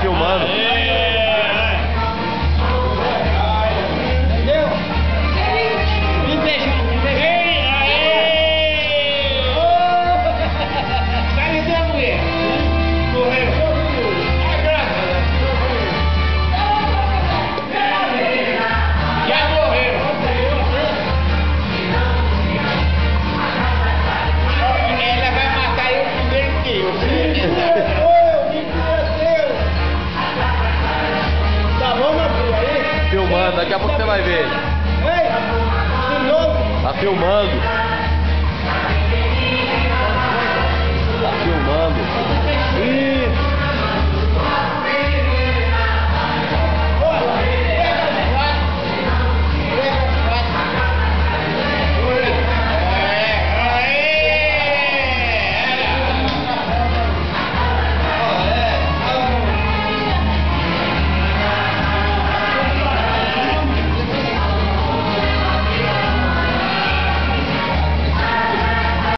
filmando. Entendeu? Vem beijão, vem beijão. Cadê a mulher? Correu. Já daqui a pouco você vai ver. Ei, de novo. Tá filmando.